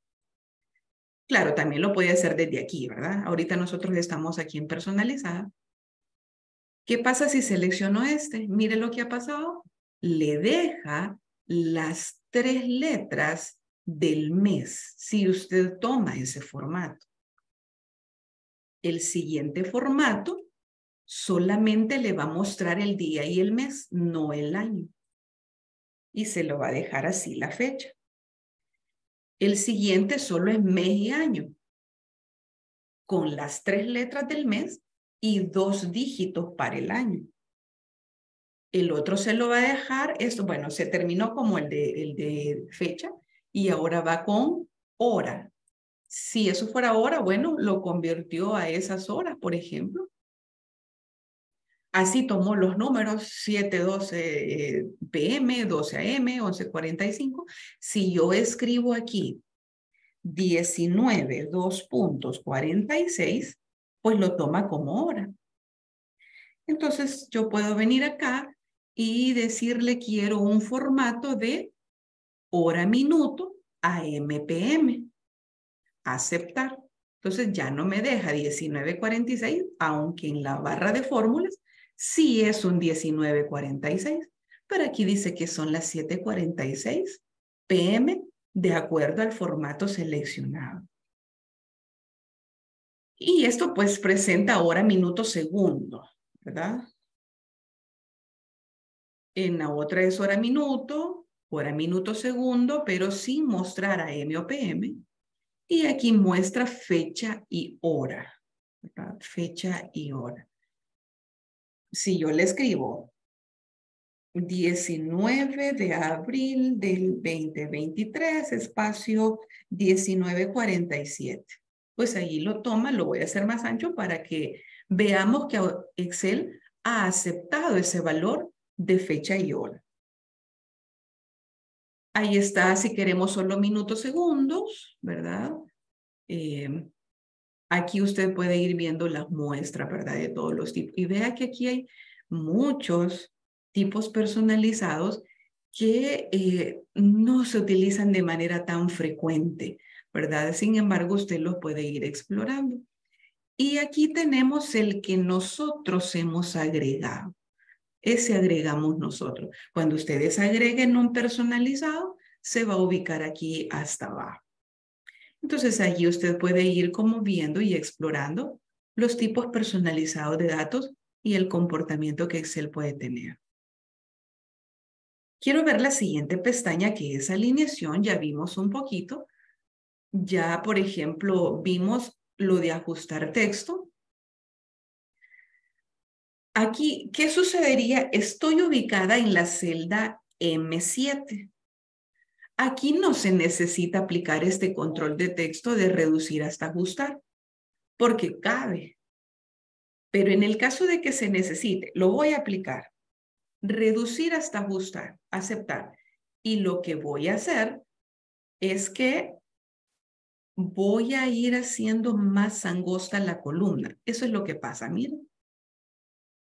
Claro, también lo puede hacer desde aquí, ¿verdad? Ahorita nosotros estamos aquí en personalizada. ¿Qué pasa si selecciono este? Mire lo que ha pasado. Le deja las tres letras del mes si usted toma ese formato. El siguiente formato solamente le va a mostrar el día y el mes, no el año. Y se lo va a dejar así la fecha. El siguiente solo es mes y año, con las tres letras del mes y dos dígitos para el año. El otro se lo va a dejar, esto, bueno, se terminó como el de, el de fecha y ahora va con hora. Si eso fuera hora, bueno, lo convirtió a esas horas, por ejemplo. Así tomó los números 712 pm, 12 am, 1145. Si yo escribo aquí 19, 2 puntos, 46, pues lo toma como hora. Entonces yo puedo venir acá y decirle quiero un formato de hora minuto a MPM. Aceptar. Entonces ya no me deja 1946, aunque en la barra de fórmulas sí es un 1946, pero aquí dice que son las 7.46 pm de acuerdo al formato seleccionado. Y esto pues presenta hora, minuto, segundo, ¿verdad? En la otra es hora, minuto, hora, minuto, segundo, pero sin mostrar a M o PM. Y aquí muestra fecha y hora, ¿verdad? Fecha y hora si yo le escribo 19 de abril del 2023, espacio 1947, pues ahí lo toma, lo voy a hacer más ancho para que veamos que Excel ha aceptado ese valor de fecha y hora. Ahí está, si queremos solo minutos, segundos, ¿verdad? Eh, Aquí usted puede ir viendo las muestras, ¿verdad? De todos los tipos. Y vea que aquí hay muchos tipos personalizados que eh, no se utilizan de manera tan frecuente, ¿verdad? Sin embargo, usted los puede ir explorando. Y aquí tenemos el que nosotros hemos agregado. Ese agregamos nosotros. Cuando ustedes agreguen un personalizado, se va a ubicar aquí hasta abajo. Entonces allí usted puede ir como viendo y explorando los tipos personalizados de datos y el comportamiento que Excel puede tener. Quiero ver la siguiente pestaña que es alineación, ya vimos un poquito. Ya, por ejemplo, vimos lo de ajustar texto. Aquí, ¿qué sucedería? Estoy ubicada en la celda M7. Aquí no se necesita aplicar este control de texto de reducir hasta ajustar, porque cabe. Pero en el caso de que se necesite, lo voy a aplicar. Reducir hasta ajustar, aceptar. Y lo que voy a hacer es que voy a ir haciendo más angosta la columna. Eso es lo que pasa, miren.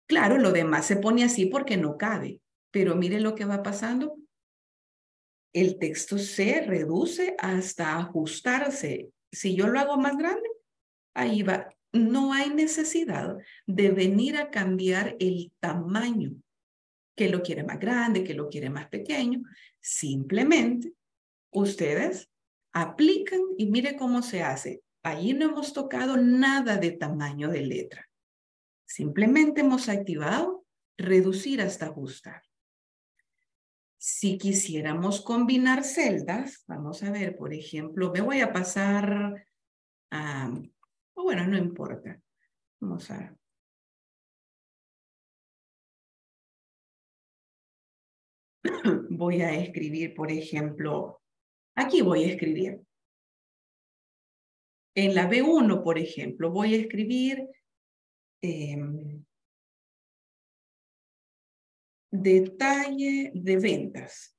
Claro, lo demás se pone así porque no cabe, pero mire lo que va pasando el texto se reduce hasta ajustarse. Si yo lo hago más grande, ahí va. No hay necesidad de venir a cambiar el tamaño, que lo quiere más grande, que lo quiere más pequeño. Simplemente ustedes aplican y mire cómo se hace. Allí no hemos tocado nada de tamaño de letra. Simplemente hemos activado reducir hasta ajustar. Si quisiéramos combinar celdas, vamos a ver, por ejemplo, me voy a pasar a O bueno, no importa. Vamos a... Voy a escribir, por ejemplo, aquí voy a escribir. En la B1, por ejemplo, voy a escribir em, detalle de ventas.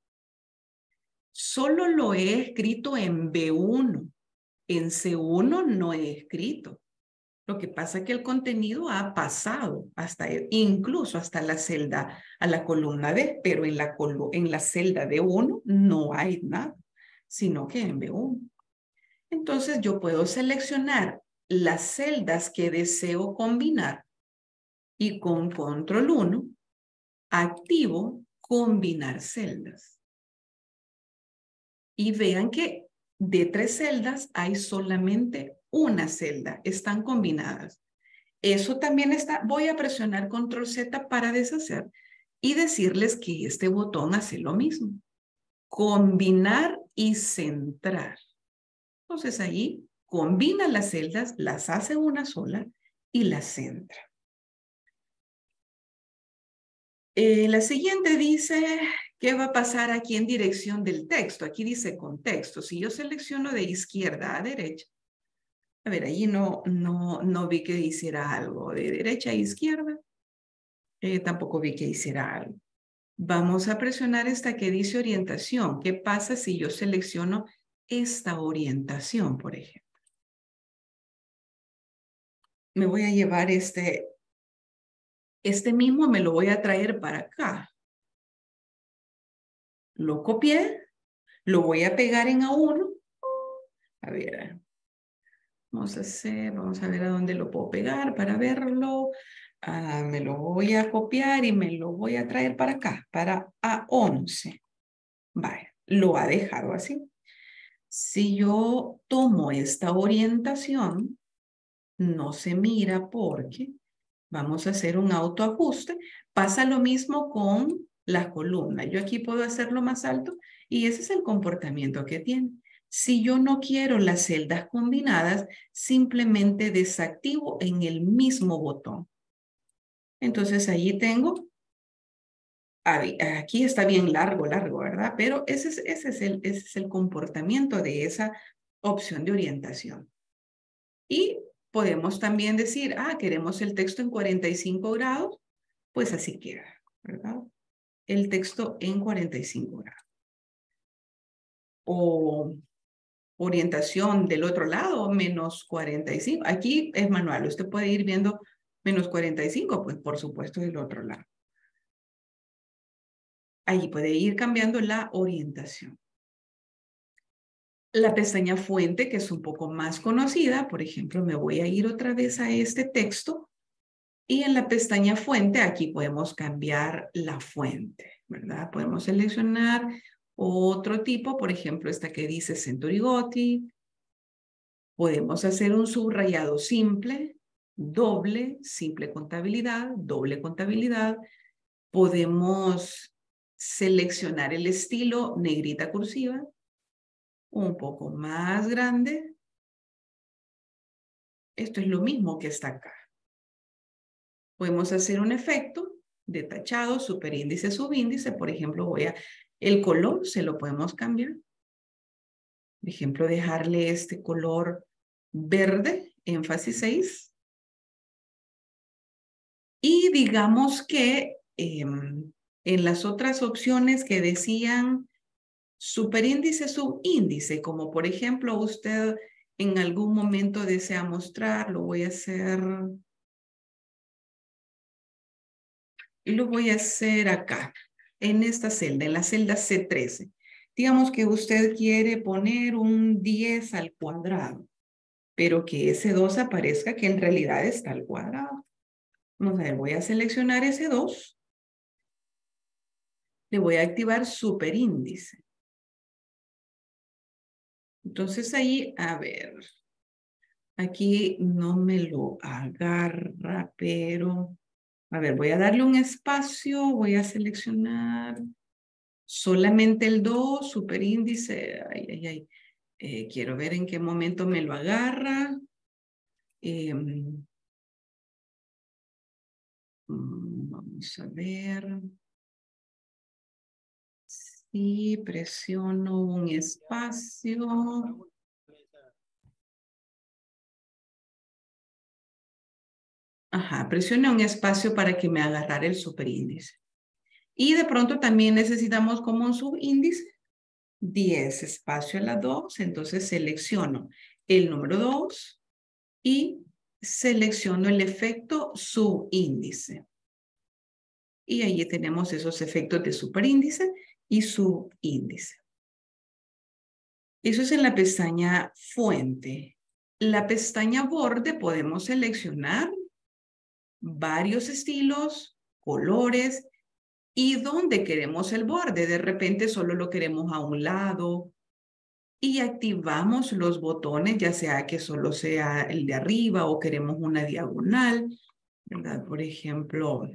Solo lo he escrito en B1. En C1 no he escrito. Lo que pasa es que el contenido ha pasado hasta incluso hasta la celda a la columna D, pero en la, en la celda de 1 no hay nada, sino que en B1. Entonces yo puedo seleccionar las celdas que deseo combinar y con control 1 activo combinar celdas. Y vean que de tres celdas hay solamente una celda, están combinadas. Eso también está, voy a presionar control Z para deshacer y decirles que este botón hace lo mismo. Combinar y centrar. Entonces ahí combina las celdas, las hace una sola y las centra. Eh, la siguiente dice, ¿qué va a pasar aquí en dirección del texto? Aquí dice contexto. Si yo selecciono de izquierda a derecha, a ver, ahí no, no, no vi que hiciera algo. De derecha a izquierda, eh, tampoco vi que hiciera algo. Vamos a presionar esta que dice orientación. ¿Qué pasa si yo selecciono esta orientación, por ejemplo? Me voy a llevar este este mismo me lo voy a traer para acá. Lo copié, lo voy a pegar en A1. A ver, vamos a hacer, vamos a ver a dónde lo puedo pegar para verlo. Ah, me lo voy a copiar y me lo voy a traer para acá, para A11. Vale, lo ha dejado así. Si yo tomo esta orientación, no se mira porque Vamos a hacer un autoajuste. Pasa lo mismo con la columna. Yo aquí puedo hacerlo más alto y ese es el comportamiento que tiene. Si yo no quiero las celdas combinadas, simplemente desactivo en el mismo botón. Entonces allí tengo, aquí está bien largo, largo, ¿verdad? Pero ese es, ese es, el, ese es el comportamiento de esa opción de orientación. Y Podemos también decir, ah, queremos el texto en 45 grados, pues así queda, ¿verdad? El texto en 45 grados. O orientación del otro lado, menos 45. Aquí es manual, usted puede ir viendo menos 45, pues por supuesto del otro lado. Allí puede ir cambiando la orientación la pestaña fuente, que es un poco más conocida. Por ejemplo, me voy a ir otra vez a este texto y en la pestaña fuente aquí podemos cambiar la fuente, ¿verdad? Podemos seleccionar otro tipo, por ejemplo, esta que dice Century Gothic. Podemos hacer un subrayado simple, doble, simple contabilidad, doble contabilidad. Podemos seleccionar el estilo negrita cursiva, un poco más grande. Esto es lo mismo que está acá. Podemos hacer un efecto de tachado, superíndice, subíndice. Por ejemplo, voy a, el color se lo podemos cambiar. Por ejemplo, dejarle este color verde, énfasis 6. Y digamos que em, en las otras opciones que decían superíndice, subíndice, como por ejemplo usted en algún momento desea mostrar, lo voy a hacer, lo voy a hacer acá, en esta celda, en la celda C13. Digamos que usted quiere poner un 10 al cuadrado, pero que ese 2 aparezca que en realidad está al cuadrado. Vamos a ver, voy a seleccionar ese 2. Le voy a activar superíndice. Entonces ahí, a ver, aquí no me lo agarra, pero, a ver, voy a darle un espacio, voy a seleccionar solamente el 2, superíndice, ay, ay, ay. Eh, quiero ver en qué momento me lo agarra. Em, mm, vamos a ver. Si presiono un espacio. Ajá, presione un espacio para que me agarrara el superíndice. Y de pronto también necesitamos como un subíndice 10 espacio a la 2, entonces selecciono el número 2 y selecciono el efecto subíndice. Y ahí tenemos esos efectos de superíndice y subíndice. Eso es en la pestaña fuente. La pestaña borde podemos seleccionar varios estilos, colores y dónde queremos el borde. De repente solo lo queremos a un lado y activamos los botones, ya sea que solo sea el de arriba o queremos una diagonal, ¿verdad? Por ejemplo,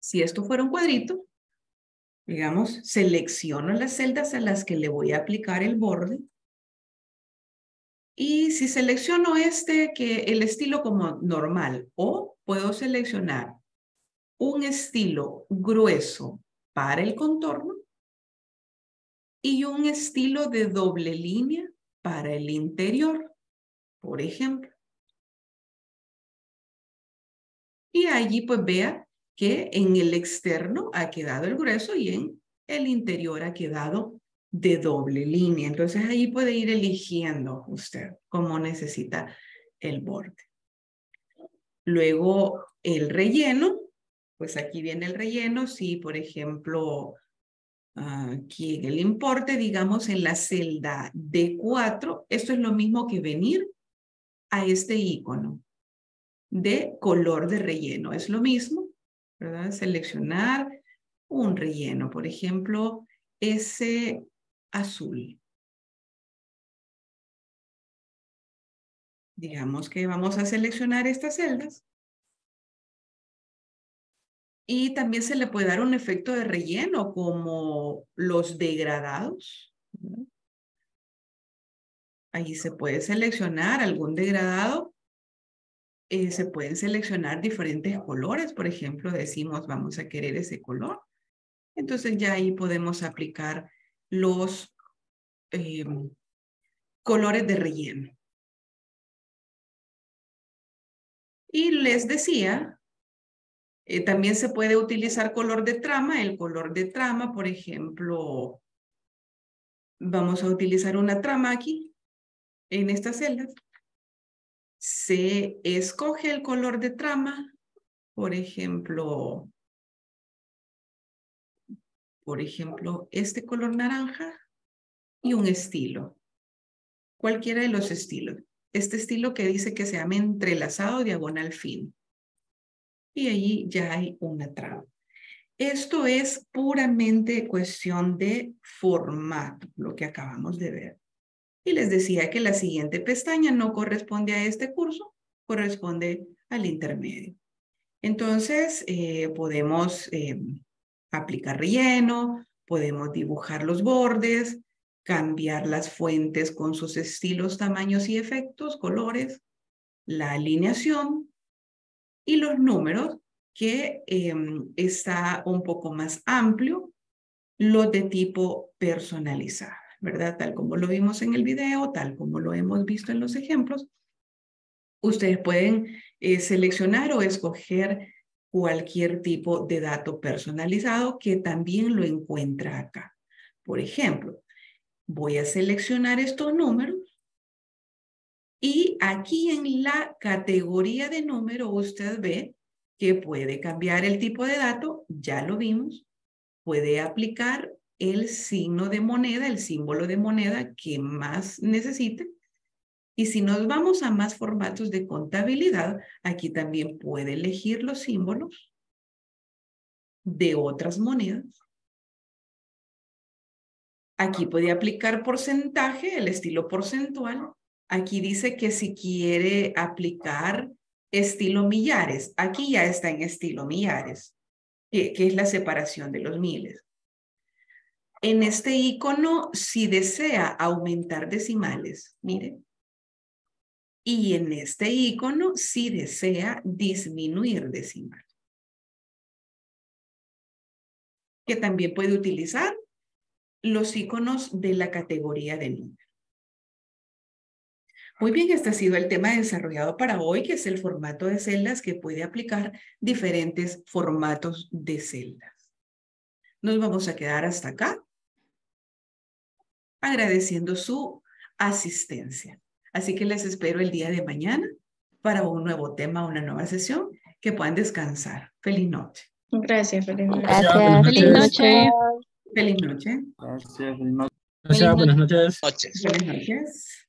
si esto fuera un cuadrito, digamos, selecciono las celdas a las que le voy a aplicar el borde. Y si selecciono este, que el estilo como normal, o puedo seleccionar un estilo grueso para el contorno y un estilo de doble línea para el interior, por ejemplo. Y allí pues vea que en el externo ha quedado el grueso y en el interior ha quedado de doble línea. Entonces allí puede ir eligiendo usted cómo necesita el borde. Luego el relleno pues aquí viene el relleno. Si, por ejemplo, aquí en el importe, digamos en la celda D4, esto es lo mismo que venir a este icono de color de relleno. Es lo mismo, ¿verdad? Seleccionar un relleno, por ejemplo, ese azul. Digamos que vamos a seleccionar estas celdas y también se le puede dar un efecto de relleno como los degradados. Ahí se puede seleccionar algún degradado. Eh, se pueden seleccionar diferentes colores. Por ejemplo, decimos vamos a querer ese color. Entonces ya ahí podemos aplicar los em, colores de relleno. Y les decía eh, también se puede utilizar color de trama. El color de trama, por ejemplo, vamos a utilizar una trama aquí, en esta celda. Se escoge el color de trama, por ejemplo, por ejemplo, este color naranja y un estilo. Cualquiera de los estilos. Este estilo que dice que se llama entrelazado diagonal fin y allí ya hay una trama. Esto es puramente cuestión de formato, lo que acabamos de ver. Y les decía que la siguiente pestaña no corresponde a este curso, corresponde al intermedio. Entonces, eh, podemos eh, aplicar relleno, podemos dibujar los bordes, cambiar las fuentes con sus estilos, tamaños y efectos, colores, la alineación, y los números, que em, está un poco más amplio, los de tipo personalizado, ¿verdad? Tal como lo vimos en el video, tal como lo hemos visto en los ejemplos. Ustedes pueden eh, seleccionar o escoger cualquier tipo de dato personalizado que también lo encuentra acá. Por ejemplo, voy a seleccionar estos números y aquí en la categoría de número usted ve que puede cambiar el tipo de dato, ya lo vimos, puede aplicar el signo de moneda, el símbolo de moneda que más necesite. Y si nos vamos a más formatos de contabilidad, aquí también puede elegir los símbolos de otras monedas. Aquí puede aplicar porcentaje, el estilo porcentual, Aquí dice que si quiere aplicar estilo millares, aquí ya está en estilo millares, que, es la separación de los miles. En este icono, si desea aumentar decimales, mire, Y en este icono, si desea disminuir decimal. Que también puede utilizar los iconos de la categoría de número. Muy bien, este ha sido el tema desarrollado para hoy, que es el formato de celdas que puede aplicar diferentes formatos de celdas. Nos vamos a quedar hasta acá, agradeciendo su asistencia. Así que les espero el día de mañana para un nuevo tema, una nueva sesión, que puedan descansar. Feliz noche. Gracias, feliz noche. Gracias. Feliz noche. Feliz noche. Gracias. Feliz noche. Gracias, buenas noches. Buenas noches.